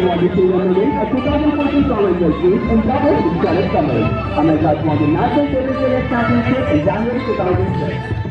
you want to see them remain a 2014 Power Rangers game in Bravo Scarlet Summer. America's won the National Championship in January 2006.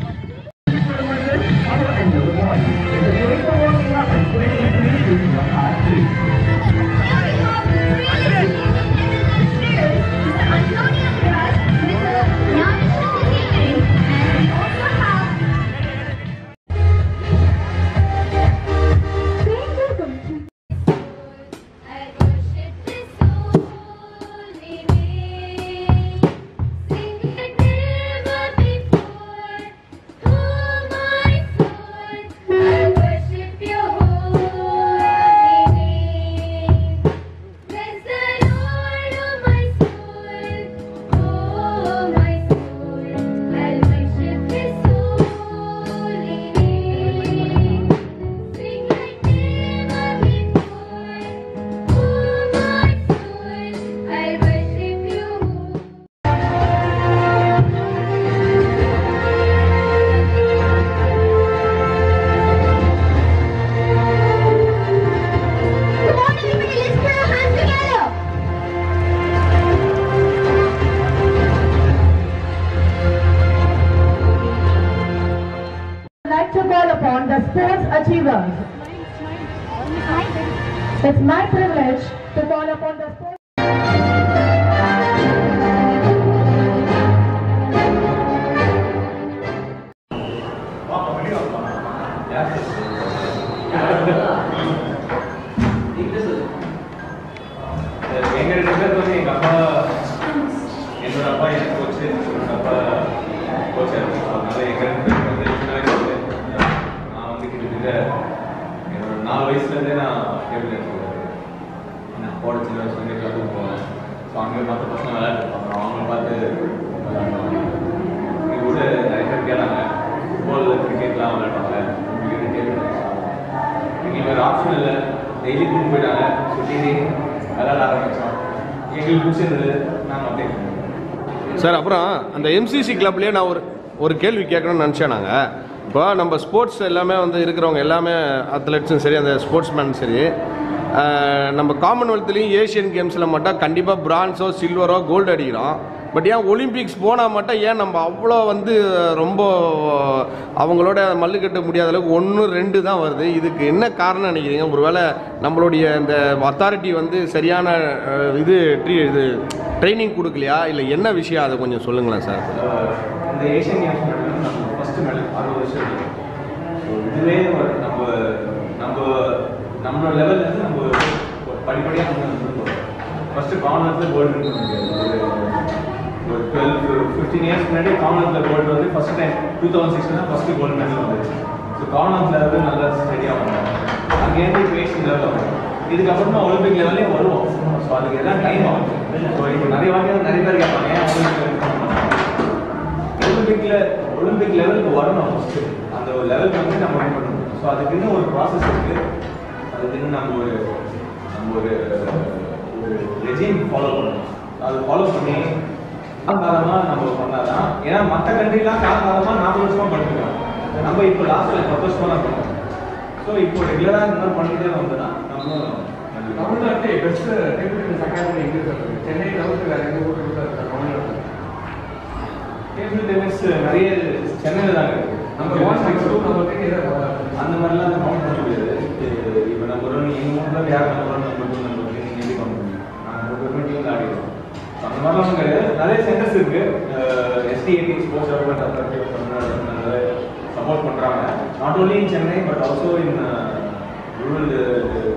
எங்க ரெண்டு பேருக்கு வந்து எங்க அப்பா என்னோட அப்பா எனக்கு கோச்சு என்னோட அப்பா கோச்சா அதனால எங்க ரெண்டு பேருக்கு வந்து சின்ன வயசுல நான் வந்து கிட்டத்தட்ட என்னோட நாலு வயசுல இருந்தே நான் டேபிள் டென்னிஸ் நான் போட சின்ன வயசுல இருந்தே கிளப்புக்கு போவேன் ஸோ அங்கே மற்ற பசங்க விளையாட்டு அவங்க பார்த்து டெய்லி கூட்டு போயிட்டாங்க. சுற்றி விளாட ஆரம்பித்தோம் எங்களுக்கு பிடிச்சிருந்தது. நாங்கள் அப்படியே சார் அப்புறம் அந்த எம்சிசி கிளப்லேயே நான் ஒரு ஒரு கேள்வி கேட்கணும்னு நினச்சேன் நாங்கள் இப்போ நம்ம ஸ்போர்ட்ஸ் எல்லாமே வந்து இருக்கிறவங்க எல்லாமே அத்லெட்ஸும் சரி அந்த ஸ்போர்ட்ஸ்மேன் சரி நம்ம காமன்வெல்த்லேயும் ஏஷியன் கேம்ஸில் மட்டும் கண்டிப்பாக பிரான்ஸோ சில்வரோ கோல்டு அடிக்கிறோம் பட் ஏன் ஒலிம்பிக்ஸ் போனால் மட்டும் ஏன் நம்ம அவ்வளோ வந்து ரொம்ப அவங்களோட மல்லுக்கட்ட முடியாத அளவுக்கு ஒன்று ரெண்டு தான் வருது. இதுக்கு என்ன காரணம் நினைக்கிறீங்க? ஒருவேளை நம்மளுடைய இந்த அத்தாரிட்டி வந்து சரியான இது ட்ரீ இது ட்ரைனிங் கொடுக்கலையா? இல்லை என்ன விஷயம்? அதை கொஞ்சம் சொல்லுங்களேன் சார். இந்த ஏஷியன் கேம்ஸ் மெடல் நம்ம அறுபது வருஷம் இதுவே நம்ம நம்ம நம்மளோட லெவல்ல இருந்து நம்ம படிப்படியாக நம்ம வந்து ஃபர்ஸ்ட் காமன்வெல்த்ல கோல்டு முடியாது. ஒரு டுவெல் ஃபிஃப்டீன் இயர்ஸ் முன்னாடி காமன்வெல்த்ல கோல்டு வந்து ஃபர்ஸ்ட் டைம் டூ தௌசண்ட் சிக்ஸ்ல தான் ஃபர்ஸ்ட் கோல்டு மெடல் வந்துச்சு. ஸோ காமன்வெல்த்ல வந்து நல்லா ஸ்டடியாக வந்தோம். அங்கேருந்து இப்போ லெவலில் வரும் இதுக்கப்புறமா ஒலிம்பிக் லெவல்லே வருவோம். ஸோ அதுக்கு எல்லாம் டைம் ஆகும். ஸோ இப்போ நிறைய வாட்டி நிறைய பேர் கேட்பாங்க ஏன் ஒலிம்பிக்ல ஒலிம்பிக் லெவலுக்கு வரணும் ஃபர்ஸ்ட் அந்த ஒரு லெவலுக்கு வந்து நம்ம பண்ணணும். ஸோ அதுக்கு இன்னும் ஒரு ப்ராசஸ் இருக்குது அதுக்கு இன்னும் நம்ம ஒரு நம்ம ஒரு ஒரு ரெஜிம் ஃபாலோ பண்ணணும். அது ஃபாலோ பண்ணி காலகாலமாக நம்ம பண்ணாதான் ஏன்னா மற்ற கண்ட்ரிலாம் காலகாலமாக நாற்பது வருஷமா பண்ணிருக்காங்க. நம்ம இப்போ லாஸ்ட்ல பத்து வருஷமா தான் பண்ணுவோம் ஸோ இப்போ ரெகுலராக இந்த மாதிரி பண்ணிட்டே வந்தோம்னா நம்மளும் தமிழ்நாட்டிலே பெஸ்ட் டேபிள் அகாடமி எங்க இருக்கு சென்னை தவிர்த்து வேற எங்க இருக்கு தமிழ்நாட்டில் டேபிள் டென்னிஸ் நிறைய சென்னையில் தான் இருக்கு. நம்ம டூ நம்ம த்ரீ அந்த மாதிரிலாம் கவுண்ட் பண்ண முடியாது. நம்ம ஒரு எங்கள் ஊரில் யார் நம்ம நம்ம மட்டும் நம்ம நீங்கள் எப்படி பண்ணுவீங்க நாங்கள் ஒரு பேருமே டீமில் ஆடிடுவோம். அந்த மாதிரிலாம் கிடையாது. நிறைய சென்டர்ஸ் இருக்கு. SDAT sports development authority Tamil Nadu support பண்ணுறாங்க not only in Chennai but also in rural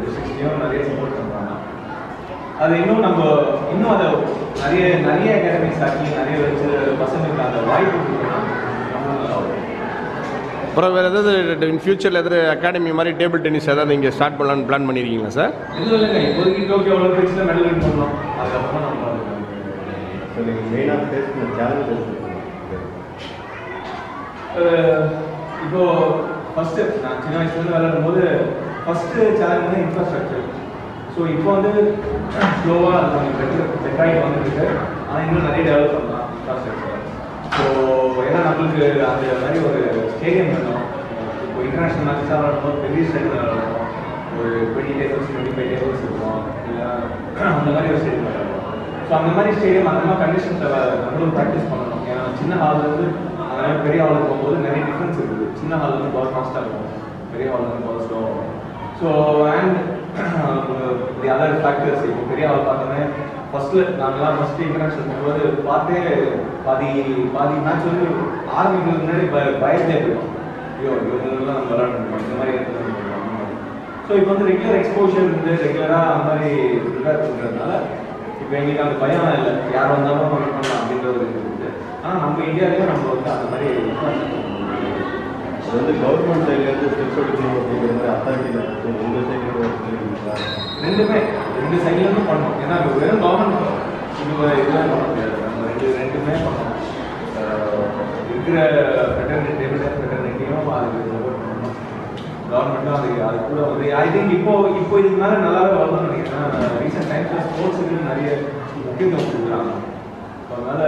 டிஸ்ட்ரிக்ட்லேயும் நிறைய சப்போர்ட் பண்ணுறாங்க அது இன்னும் நம்ம இன்னும் அதை நிறைய நிறைய அகாடமிஸ் ஆக்கி நிறைய வச்சு பசங்களுக்கு அந்த வாய்ப்பு கொடுத்தோம்னா நம்மளும் நல்லா வரும் அப்புறம் வேறு ஏதாவது இன் ஃபியூச்சரில் எதாவது அகாடமி மாதிரி டேபிள் டென்னிஸ் ஏதாவது இங்கே ஸ்டார்ட் பண்ணலான்னு பிளான் பண்ணியிருக்கீங்களா சார் இப்போ ஃபர்ஸ்ட் நான் சின்ன வயசுல இருந்து விளையாடும் போது ஃபர்ஸ்ட் சேலஞ்ச் வந்து இன்ஃப்ராஸ்ட்ரக்சர் ஸோ இப்போ வந்து ஸ்லோவாக பெட்டர் வந்துருக்கு. ஆனால் இன்னும் நிறைய டெவலப் பண்ணலாம். ஸோ ஏன்னா நம்மளுக்கு அந்த மாதிரி ஒரு ஸ்டேடியம் வேணும் இப்போ இன்டர்நேஷனல் மேட்சஸாக விளாடும்போது பெரிய ஸ்டேடியம் விளாடுவோம் ஒரு twenty tables twenty five tables இருக்கும். இல்லை அந்த மாதிரி ஒரு ஸ்டேடியம் விளாடுவோம் ஸோ அந்த மாதிரி ஸ்டேடியம் அந்த மாதிரி கண்டிஷன்ஸில் நம்மளும் ப்ராக்டிஸ் பண்ணணும். ஏன்னா சின்ன ஹால்லேருந்து அந்த மாதிரி பெரிய ஹாலுக்கு போகும்போது நிறைய டிஃப்ரென்ஸ் இருக்குது. சின்ன ஹால் வந்து பால் ஃபாஸ்ட்டாக இருக்கும். பெரிய ஹால் வந்து பால் ஸ்லோவாக இருக்கும். So and the other factors இப்போ பெரிய ஹால் பார்த்தோன்னே ஃபர்ஸ்ட்ல நாங்களாம் ஃபர்ஸ்ட் இன்டர்நேஷனல் போகும்போது பார்த்தே பாதி பாதி மேட்ச் வந்து ஆரம்பிக்கிறதுக்கு முன்னாடி பய போயிடும் ஐயோ இவங்கெல்லாம் நம்ம விளாடணும் இந்த மாதிரி இடத்துல ஸோ இப்போ வந்து ரெகுலர் எக்ஸ்போஷர் இருந்து ரெகுலராக அந்த மாதிரி ப்ரிப்பேர் பண்ணுறதுனால இப்போ எங்களுக்கு அந்த பயம் இல்லை. யார் வந்தாலும் பண்ணலாம் அப்படின்ற ஒரு இது இருக்குது ஆனால் நம்ம இந்தியாவிலேயும் நம்ம வந்து அந்த மாதிரி அது வந்து கவர்மெண்ட் சைட்லேருந்து ஸ்டெப் எடுக்கணும் அப்படிங்கிற மாதிரி அத்தாரிட்டி உங்கள் சைட்லேருந்து ரெண்டுமே ரெண்டு சைட்லேருந்து பண்ணணும். ஏன்னா அது வெறும் கவர்மெண்ட் இது இதெல்லாம் பண்ண முடியாது. நம்ம ரெண்டு ரெண்டுமே பண்ணணும். இருக்கிற ஃபெட்டர்னிட்டி டேபிள் ஃபெட்டர்னிட்டியும் அதுக்கு சப்போர்ட் பண்ணணும். கவர்மெண்ட்டும் அது அது கூட வந்து ஐ திங்க் இப்போ இப்போ இதுக்கு மேலே நல்லாவே வரணும்னு நினைக்கிறேன். ரீசெண்ட் டைம்ஸில் ஸ்போர்ட்ஸுக்கு நிறைய முக்கியத்துவம் கொடுக்குறாங்க. அதனால் அதனால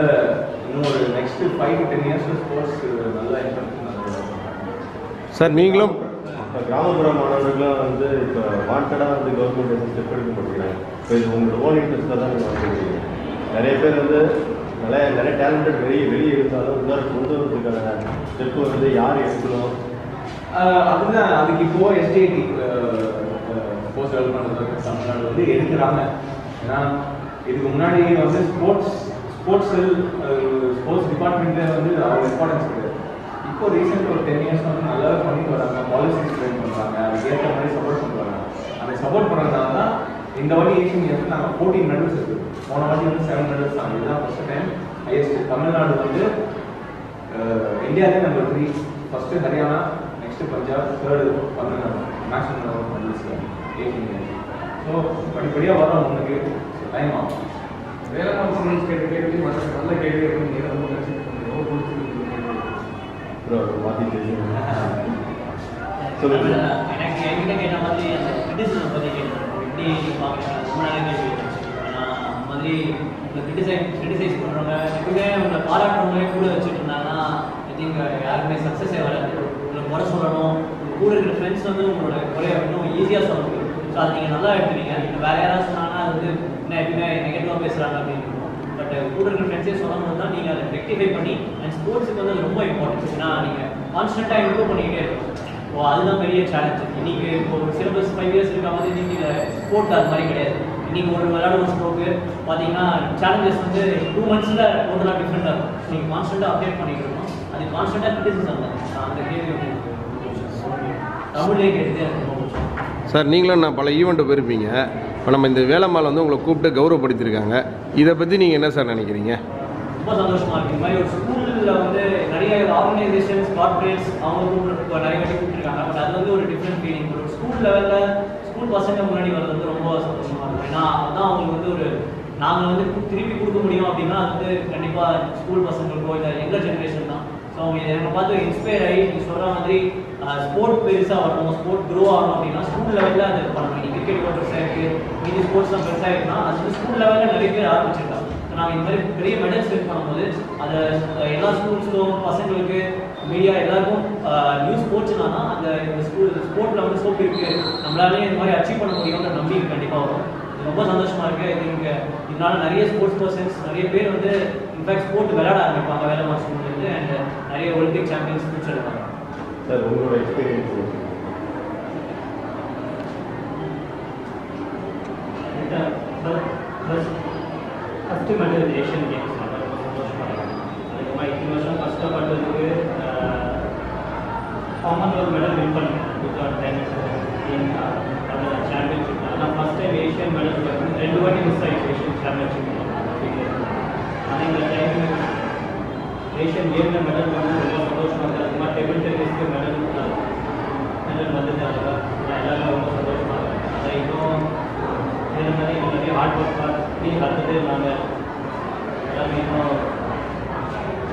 இன்னும் ஒரு next five to ten years sports நல்லா இன்ட்ரெஸ்ட் நல்லா சார் நீங்களும் இப்போ கிராமப்புற மாணவர்கள்லாம் வந்து இப்போ வாண்டடாக வந்து கவர்மெண்ட் வந்து ஸ்டெப் எடுக்க மாட்டேங்கிறாங்க இப்போ இது உங்களோட ஓன் இன்ட்ரெஸ்ட்டில் தான் நீங்கள் நிறைய பேர் வந்து நிறைய நிறைய டேலண்டட் வெளியே வெளியே இருந்தாலும் உள்ளார கொண்டு வரதுக்கான ஸ்டெப் வந்து யார் எடுக்கணும்? அதுதான். அதுக்கு இப்போ எஸ்டிஐடி ஸ்போர்ட்ஸ் டெவலப்மெண்ட் தமிழ்நாடு வந்து எடுக்கிறாங்க. ஏன்னா இதுக்கு முன்னாடி வந்து ஸ்போர்ட்ஸ் ஸ்போர்ட்ஸ் ஸ்போர்ட்ஸ் டிபார்ட்மெண்ட்டே வந்து அவ்வளோ இம்பார்ட்டன்ஸ் கிடையாது. இப்போ ரீசெண்ட் ஒரு டென் இயர்ஸ் வந்து நல்லா பண்ணிட்டு வராங்க. பாலிசிஸ் ஃப்ரேம் பண்ணுறாங்க அதுக்கு ஏற்ற மாதிரி சப்போர்ட் பண்ணுறாங்க அந்த சப்போர்ட் பண்ணுறதுனால தான் இந்த வாட்டி ஏஷியன் இயர்ஸ் நாங்கள் ஃபோர்டீன் மெடல்ஸ் இருக்குது போன வாட்டி வந்து செவன் மெடல்ஸ் தான். இதுதான் ஃபஸ்ட் டைம் ஹையஸ்ட் தமிழ்நாடு வந்து இந்தியாவிலே number three first Haryana next Punjab third Tamil Nadu. Maximum medals Asian years so படிப்படியாக வரோம் உங்களுக்கு டைம் ஆகும். வேலை ஸ்டூடெண்ட்ஸ் கேட்டு கேள்வி மற்ற நல்ல கேள்வி அப்படின்னு நீங்கள் ரொம்ப நினச்சிட்டு ரொம்ப பிடிச்சிருக்கு ப்ரோ மாற்றி தெரியும் சொல்லுங்க. எனக்கு என்கிட்ட கேட்ட மாதிரி அந்த கிரிட்டிசிசம் பற்றி கேட்டேன் எப்படி பார்க்குறீங்க ரொம்ப நாளே கேள்வி ஏன்னா அந்த மாதிரி உங்களை கிரிட்டிசைஸ் கிரிட்டிசைஸ் பண்ணுறவங்க எப்பவுமே உங்களை பாராட்டுறவங்களே கூட வச்சுட்டு இருந்தாங்கன்னா ஐ திங்க் யாருமே சக்ஸஸே வராது. உங்களை முறை சொல்லணும். உங்க கூட இருக்கிற ஃப்ரெண்ட்ஸ் வந்து உங்களோட குறைய இன்னும் ஈஸியாக சொல்ல முடியும். ஸோ அதை நீங்கள் நல்லா எடுத்துக்கிறீங்க. இப்போ வேறு யாராவது சொன்னாங்கன்னா அது வந்து என்ன எப்பவுமே நெகட்டிவாக பேசுகிறாங்க அப்படின்னு பட் கூட இருக்கிற ஃப்ரெண்ட்ஸே சொல்லும்போது தான் நீங்கள் அதை ரெக்டிஃபை பண்ணி அண்ட் ஸ்போர்ட்ஸுக்கு வந்து ரொம்ப இம்பார்ட்டன்ஸ் ஏன்னா நீங்கள் கான்ஸ்டண்ட்டாக இம்ப்ரூவ் பண்ணிக்கிட்டே இருக்கும் இப்போ அதுதான் பெரிய சேலஞ்ச் இன்றைக்கி இப்போ ஒரு சிலபஸ் ஃபைவ் இயர்ஸ் இருக்கா வந்து இன்னைக்கு ஸ்போர்ட் அது மாதிரி கிடையாது. நீங்கள் ஒரு விளையாடும் ஸ்போர்ட்க்கு பார்த்தீங்கன்னா சேலஞ்சஸ் வந்து டூ மந்த்ஸில் டோட்டலாக டிஃப்ரெண்ட்டாக இருக்கும். நீங்கள் கான்ஸ்டண்ட்டாக அப்டேட் பண்ணிட்டு இருக்கணும். அது கான்ஸ்டண்ட்டாக கிரிட்டிசிசம் தான். நான் அந்த கேள்வி தமிழ்லேயே கேட்டதே இருக்கும் சார் நீங்களும் நான் பல ஈவெண்ட்டு போயிருப்பீங்க. இப்போ நம்ம இந்த வேலைமால் வந்து உங்களை கூப்பிட்டு கௌரவப்படுத்தியிருக்காங்க. இதை பற்றி நீங்கள் என்ன சார் நினைக்கிறீங்க? ரொம்ப சந்தோஷமாக இருக்கு. இந்த மாதிரி ஒரு ஸ்கூலில் வந்து நிறைய ஆர்கனைசேஷன்ஸ் கார்பரேட்ஸ் அவங்க கூப்பிட்டு நிறைய வாட்டி கூப்பிட்டுருக்காங்க. பட் அது வந்து ஒரு டிஃப்ரெண்ட் ஃபீலிங் ஒரு ஸ்கூல் லெவலில் ஸ்கூல் பசங்க முன்னாடி வர்றது வந்து ரொம்ப சந்தோஷமாக இருக்கும். ஏன்னா அதுதான் அவங்களுக்கு வந்து ஒரு நாங்கள் வந்து திருப்பி கொடுக்க முடியும் அப்படின்னா அது வந்து கண்டிப்பாக ஸ்கூல் பசங்களுக்கோ இல்லை எங்கள் ஜென்ரேஷன் தான். ஸோ அவங்க என்னை பார்த்து இன்ஸ்பயர் ஆகி நீங்கள் சொல்கிற மாதிரி ஸ்போர்ட் பெருசாக வரணும் ஸ்போர்ட் க்ரோ ஆகணும் அப்படின்னா ஸ்கூல் லெவலில் அது பண்ணணும் கிரிக்கெட் கிரிக்கெட் பெருசா இருக்கு மீதி ஸ்போர்ட்ஸ் தான் பெருசாக இருக்குன்னா அது வந்து ஸ்கூல் லெவலில் நிறைய பேர் ஆரம்பிச்சிருக்காங்க. நாங்கள் இந்த மாதிரி பெரிய மெடல்ஸ் வின் பண்ணும்போது அதை எல்லா ஸ்கூல்ஸ்க்கும் பசங்களுக்கு மீடியா எல்லாருக்கும் நியூ ஸ்போர்ட்ஸ் தான் அந்த இந்த ஸ்கூல் ஸ்போர்ட்ல வந்து ஸ்கோப் இருக்கு. நம்மளாலே இந்த மாதிரி அச்சீவ் பண்ண முடியும்ன்ற நம்பிக்கை கண்டிப்பாக வரும். ரொம்ப சந்தோஷமா இருக்கு. இங்க இதனால நிறைய ஸ்போர்ட்ஸ் பர்சன்ஸ் நிறைய பேர் வந்து இன்ஃபேக்ட் ஸ்போர்ட் விளையாட ஆரம்பிப்பாங்க. வேலை மாசத்துலேருந்து அண்ட் நிறைய ஒலிம்பிக் சாம்பியன்ஸ் ஃபியூச்சர் சார் உங்களோட experience first medal Asian games அதுக்கப்புறமா இத்தனை வருஷம் கஷ்டப்பட்டதுக்கு காமன்வெல்த் மெடல் வின் பண்ணேன் டூ தௌசண்ட் டென் சாம்பியன்ஷிப் ஆனால் ஃபஸ்ட் டைம் ஏஷியன் மெடல் ரெண்டு வாட்டி மிஸ் ஆகிடுச்சு ஏஷியன் சாம்பியன்ஷிப் ஆனால் இந்த டைம் ஏஷியன் கேமில் மெடல் வந்து ரொம்ப சந்தோஷமாக இருக்குது அதுக்கப்புறமா டேபிள் டென்னிஸ்க்கு மெடல் மெடல் வந்தது அதுதான் எல்லாருமே ரொம்ப சந்தோஷமாக இருக்குது அதை இன்னும் ಬೇರೆ ನನಗೆ ಹಾರ್ಡ್ ವರ್ಕ್ ಮಾಡಿ ಅರ್ಥತೆ ನಾನು ಎಲ್ಲರಿಗೂ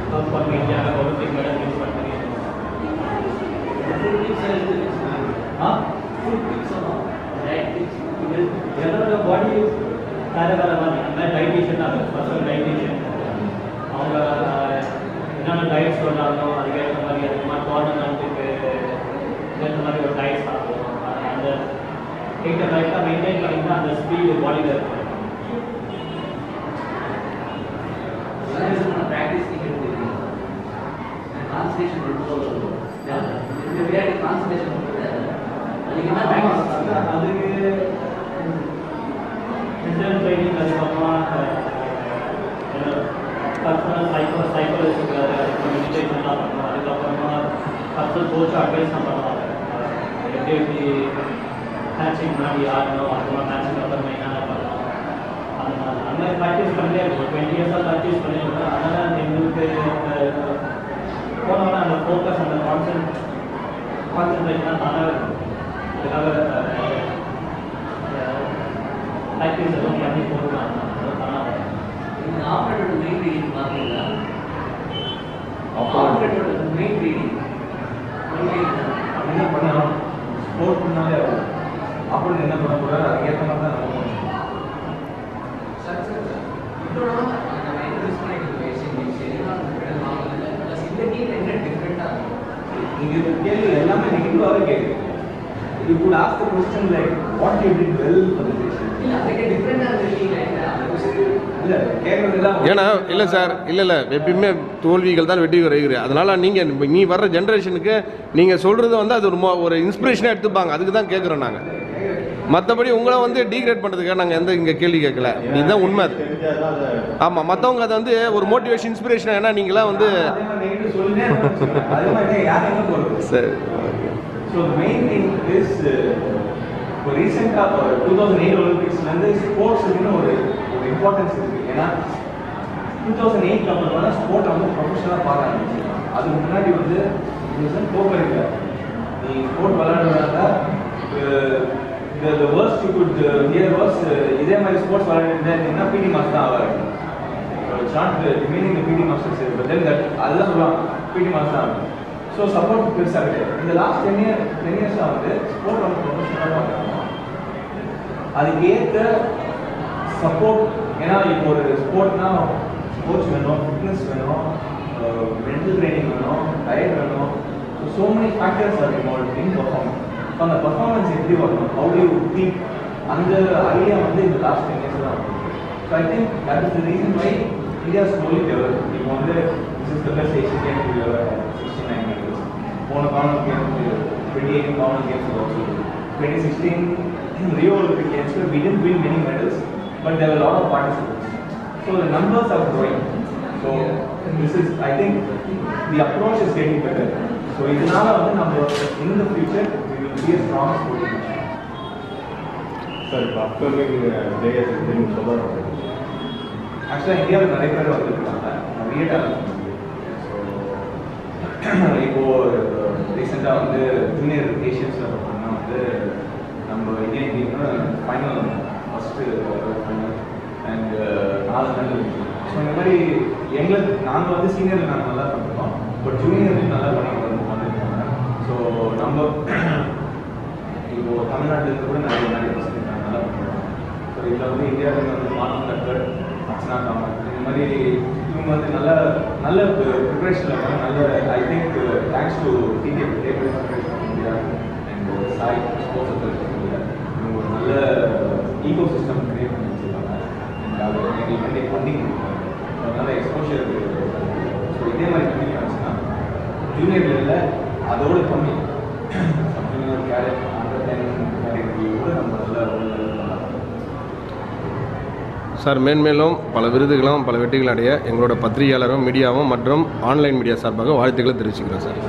ಸ್ವಲ್ಪ ಮೀಡಿಯಾ ಗೌರವಕ್ಕೆ ಮೇಡಮ್ ಯೂಸ್ ಮಾಡ್ತೀನಿ ಎಲ್ಲರ ಬಾಡಿ ಕಾರ್ಯಗಾರ ಮಾಡಿ ಅಂದರೆ ಡೈಟೇಷನ್ ಆಗಬೇಕು ಪರ್ಸನಲ್ ಡೈಟೇಷನ್ அவங்க என்னென்ன டயட் சொல்கிறாங்களோ அதுக்கேற்ற மாதிரி அதுக்கு மாதிரி கார்டன் அந்த மாதிரி ஒரு டயட் சாப்பிடுவோம் அந்த ஹீட்டை லைட்டாக மெயின்டைன் பண்ணிங்கன்னா அந்த ஸ்பீடு பாடியில் இருக்கும் ப்ராக்டிஸ் நீங்கள் எடுத்துக்கிறீங்க கான்சன்ட்ரேஷன் ரொம்ப இந்த விளையாட்டு கான்சன்ட்ரேஷன் அதுக்கு என்ன ப்ராக்டிஸ் அதுக்கு மென்டல் ட்ரைனிங் அதுக்கப்புறமா பர்சனல் சைக்கோ சைக்காலஜிக்கு அதுக்கப்புறம் மெடிடேஷன்லாம் பண்ணுவோம் அதுக்கப்புறமா பர்சனல் கோச் அட்வைஸ் பண்ணுவாங்க எப்படி எப்படி மேட்சிங் முன்னாடி ஆடணும் அப்புறமா மேட்சிங் அப்புறமா என்னென்ன பண்ணணும் அதனால அந்த மாதிரி ப்ராக்டிஸ் பண்ணிட்டே இருக்கும் டுவெண்ட்டி இயர்ஸாக ப்ராக்டிஸ் பண்ணியிருக்கோம் அதனால் எங்களுக்கு போனோன்னா அந்த ஃபோக்கஸ் அந்த கான்சன்ட் கான்சன்ட்ரேஷன் நல்லா இருக்கும் அதுக்காக ப்ராக்டிஸ் எதுவும் பண்ணி போடுவாங்க அதனால இந்த ஆப்ரேட்டரோட மெயின் ரீடிங் பார்த்தீங்களா ஆப்ரேட்டரோட மெயின் ரீடிங் என்ன பண்ணணும் ஸ்போர்ட் பண்ணாலே அப்புறம் என்ன பண்ண போறாரு அதுக்கேற்ற மாதிரி தான் நம்ம இந்த கேள்வி எல்லாமே நெகட்டிவாகவே you could ask the question like what you did well for the ஏன்னா இல்லை சார் இல்லை இல்லை எப்பயுமே தோல்விகள் தான் வெற்றி குறைகிறது அதனால் நீங்கள் நீ வர்ற ஜென்ரேஷனுக்கு நீங்கள் சொல்கிறது வந்து அது ஒரு ஒரு இன்ஸ்பிரேஷனாக எடுத்துப்பாங்க. அதுக்கு தான் கேட்குறோம் நாங்கள் மற்றபடி உங்களை வந்து டீக்ரேட் பண்ணுறதுக்காக நாங்கள் எந்த இங்கே கேள்வி கேட்கல. இதுதான் உண்மை அது. ஆமாம் மற்றவங்க அதை வந்து ஒரு மோட்டிவேஷன் இன்ஸ்பிரேஷன் ஏன்னா நீங்களாம் வந்து சரி uh, இப்போ டூ தௌசண்ட் எயிட் ஒலிம்பிக்ஸ்லேருந்து ஸ்போர்ட்ஸுக்குன்னு ஒரு ஒரு இம்பார்ட்டன்ஸ் இருக்குது ஏன்னா டூ தௌசண்ட் தான் ஸ்போர்ட்டை வந்து ப்ரொஃபஷனலாக பார்க்க அதுக்கு முன்னாடி வந்து நீ ஸ்போர்ட் இந்த worst you could here was இதே மாதிரி ஸ்போர்ட்ஸ் விளையாடுறீங்கன்னா பிடி மாஸ் தான் ஆவார்? Sand meaning PT masters but then that அதெல்லாம் சொல்லுவாங்க பிடி மாஸ்டர் தான். ஸோ சப்போர்ட் பெருசாக கிடையாது. இந்த லாஸ்ட் டென் இயர் டென் இயர்ஸாக வந்து ஸ்போர்ட் ரொம்ப ப்ரொஃபஷனலாக பார்க்குறாங்க அதுக்கு ஏற்ற சப்போர்ட் ஏன்னா இப்போ ஒரு ஸ்போர்ட்னா ஸ்போர்ட்ஸ் வேணும் ஃபிட்னஸ் வேணும் uh, மென்டல் ட்ரைனிங் வேணும் டயட் வேணும். So so many factors are involve in performance so அந்த பர்ஃபார்மன்ஸ் எப்படி வரணும்? ஹவு யூ திங்க் அந்த ஐடியா வந்து இந்த லாஸ்ட் டென் இயர்ஸ் தான். So I think that is the reason why India slowly develop இப்போ வந்து this is the best Asian game sixty nine medals போன common games twenty eight common games also twenty sixteen Rio Olympic கேம்ஸில் we didn't win many medals but there were a lot of participants. So the numbers are growing. So this is I think the approach is so இதனால வந்து நம்ம a strong sporting nation sir இப்போ upcoming players நீங்கள் சொல்லணும் ஆக்சுவலாக இந்தியாவில் நிறைய பேர் வந்துருக்காங்க. நிறைய டேலண்ட் இப்போ ரீசெண்டாக வந்து ஜூனியர் ஏஷியன்ஸில் பார்த்தோம்னா வந்து நம்ம Indian team final first final and நாலு மெடல் ஸோ இந்த மாதிரி எங்களுக்கு நாங்கள் வந்து சீனியரில் நாங்கள் நல்லா பண்ணுறோம் பட் ஜூனியர்லையும் நல்லா வந்துருக்காங்க ஸோ நம்ம இப்போது தமிழ்நாட்டிலேருந்து கூட நிறைய நிறைய பசங்க நல்லா பண்ணுறாங்க. ஸோ இதில் வந்து இந்தியாவில் வந்து மார்க் கட்டர் அர்ச்சனா காமத் இந்த மாதிரி இவங்க வந்து நல்ல நல்ல ப்ரிப்ரேஷனில் இருக்காங்க நல்ல I think thanks to TTF table federation India and SAI sports authority India இவங்க ஒரு நல்ல ஈகோ சிஸ்டம் கிரியேட் பண்ணி வச்சுருக்காங்க. அண்ட் அது எங்களுக்கு வந்து ஃபண்டிங் கொடுப்பாங்க ஸோ அதனால் எக்ஸ்போஷர் ஸோ இதே மாதிரி பண்ணி காமிச்சுன்னா ஜூனியர் லெவலில் அதோட கம்மி. ஒரு சார் மேன்மேலும் பல விருதுகளும் பல வெற்றிகளும் அடைய எங்களோட பத்திரிகையாளரும் மீடியாவும் மற்றும் ஆன்லைன் மீடியா சார்பாக வாழ்த்துக்களை தெரிவிச்சுக்கிறோம் சார்.